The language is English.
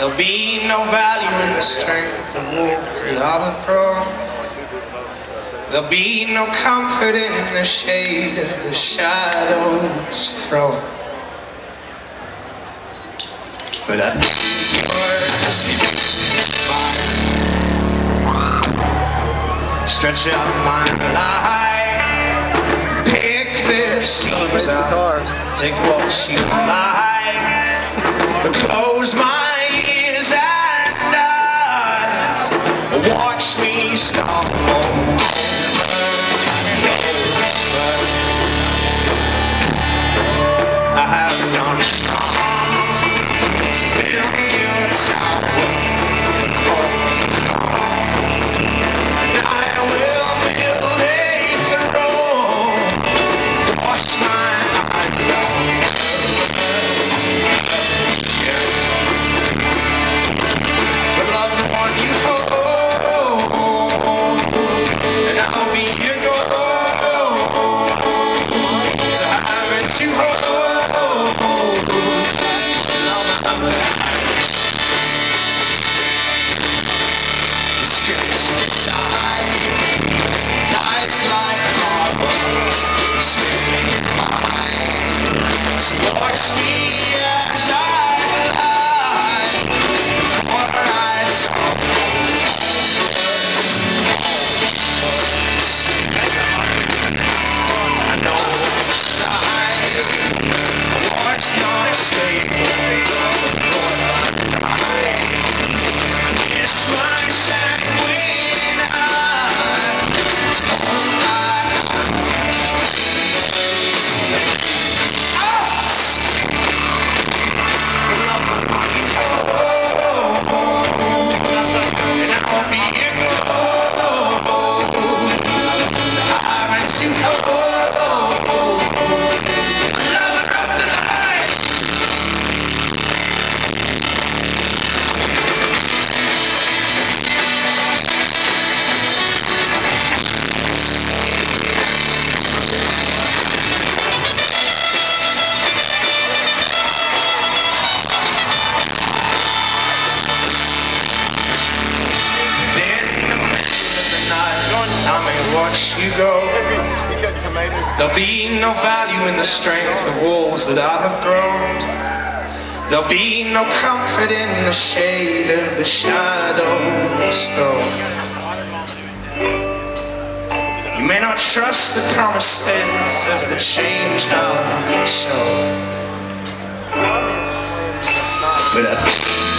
There'll be no value in the strength of wolves I have grown. There'll be no comfort in the shade of the shadow's throne. But I need yours. Stretch out my life. Pick their seams out. Take what you like. Close my ears and eyes. Watch me stumble over tomatoes. There'll be no value in the strength of walls that I have grown. There'll be no comfort in the shade of the shadow's stone. You may not trust the promises of the changed I'll show. But I